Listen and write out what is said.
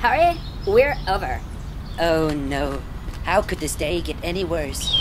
Harry, we're over. Oh no. How could this day get any worse?